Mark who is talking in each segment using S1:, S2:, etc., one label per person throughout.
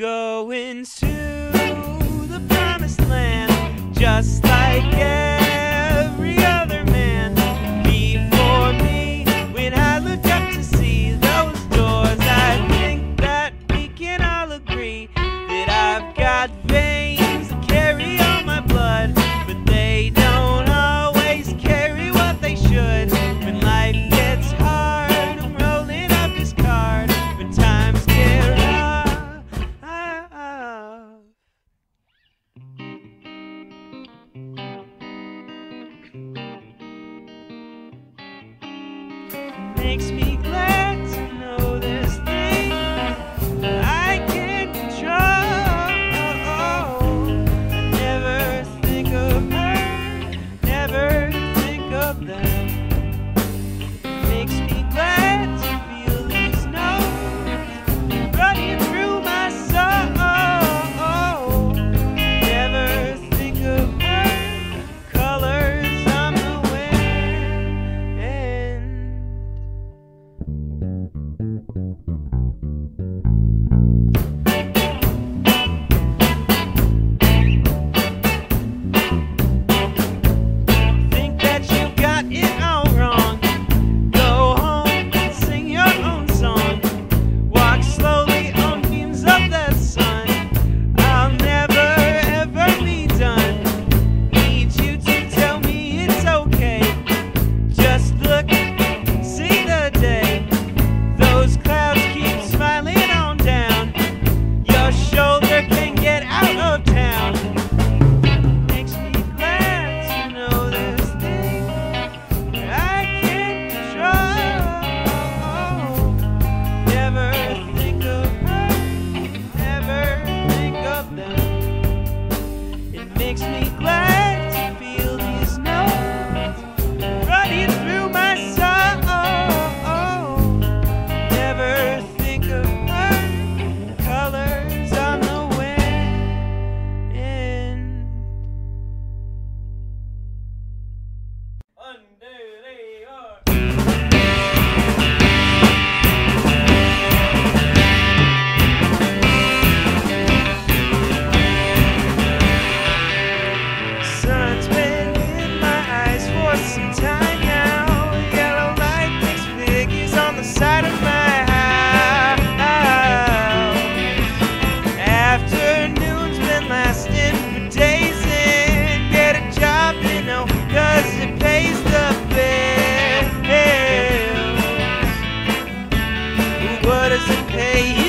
S1: going to the promised land just like every Hey.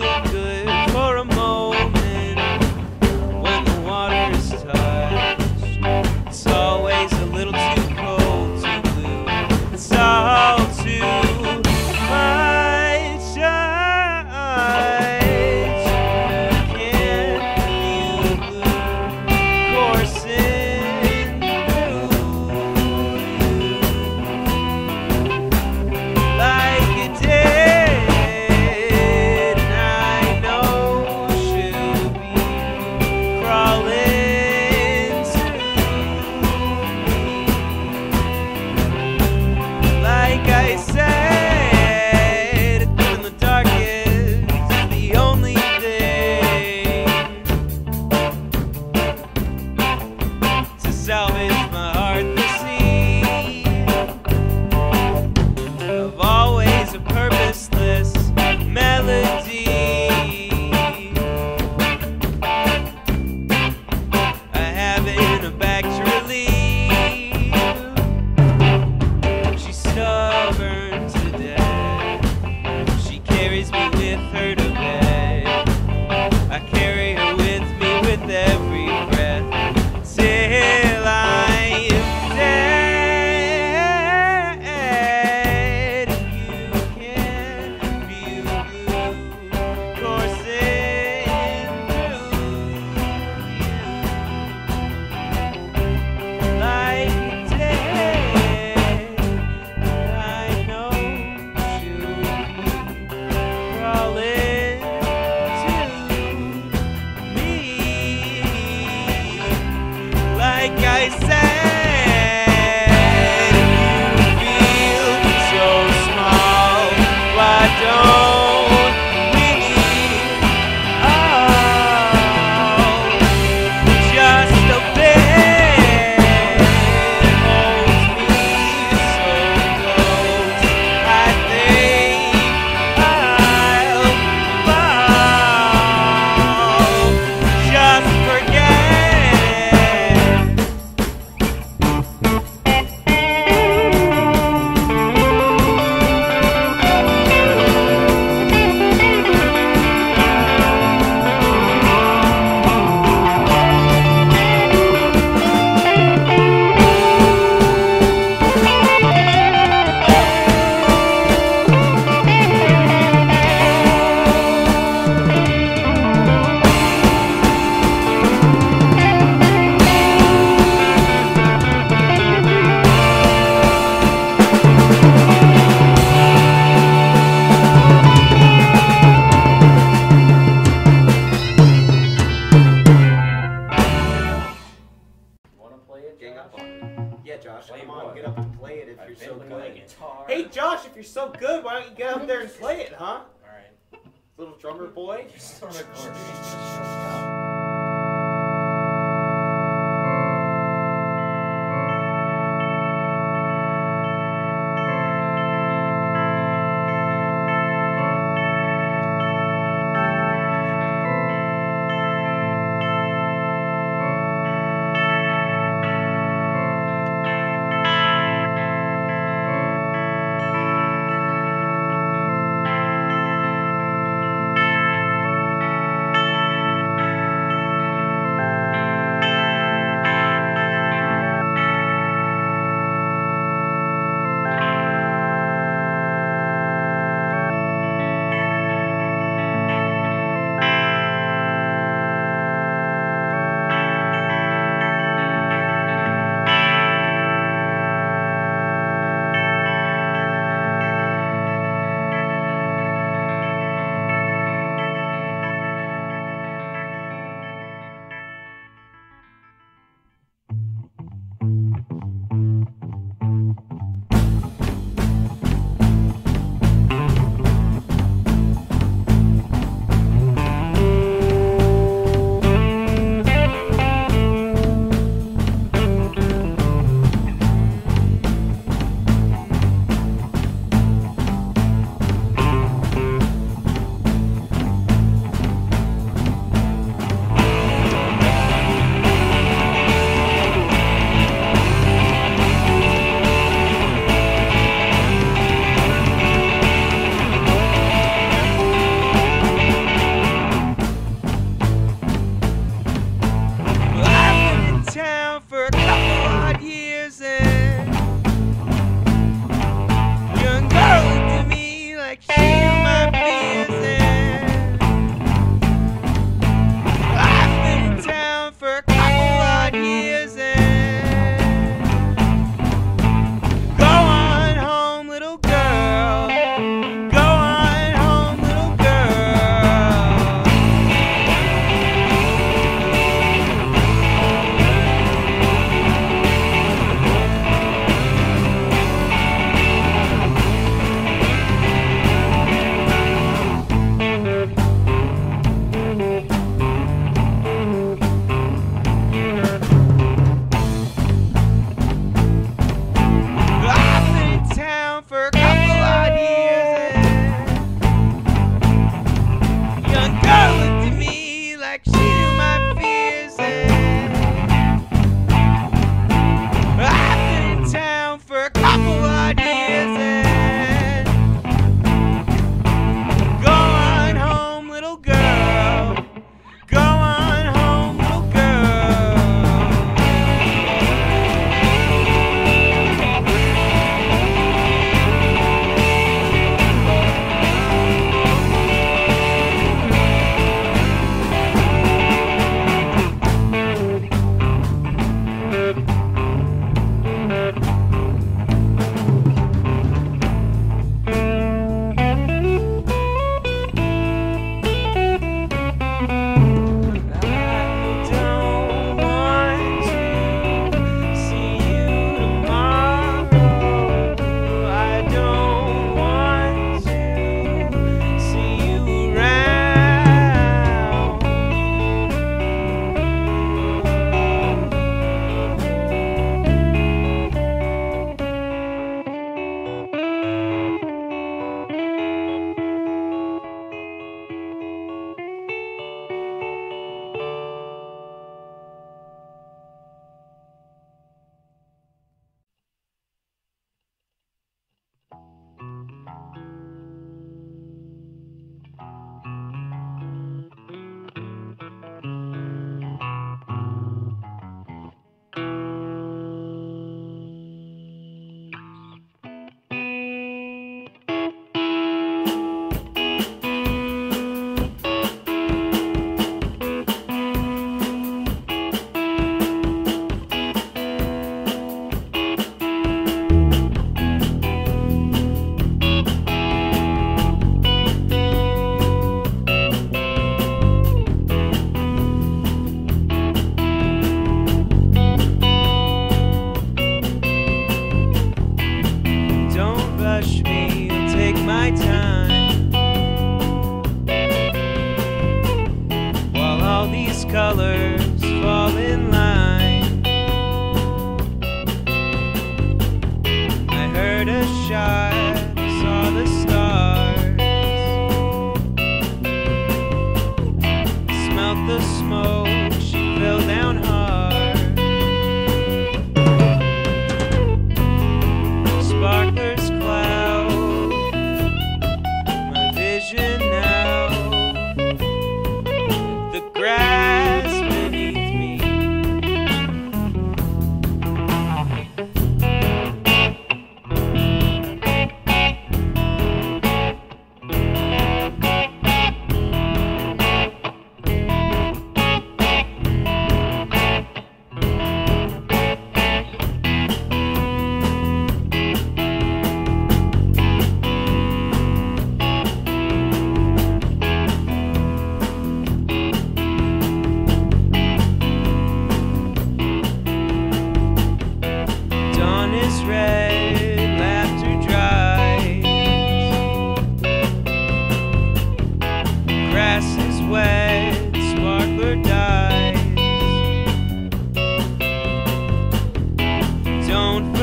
S1: feel good.
S2: Guitar.
S1: Hey Josh, if you're so good, why don't you get up there and play it, huh?
S2: Alright.
S1: Little drummer boy.
S3: my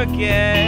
S1: forget.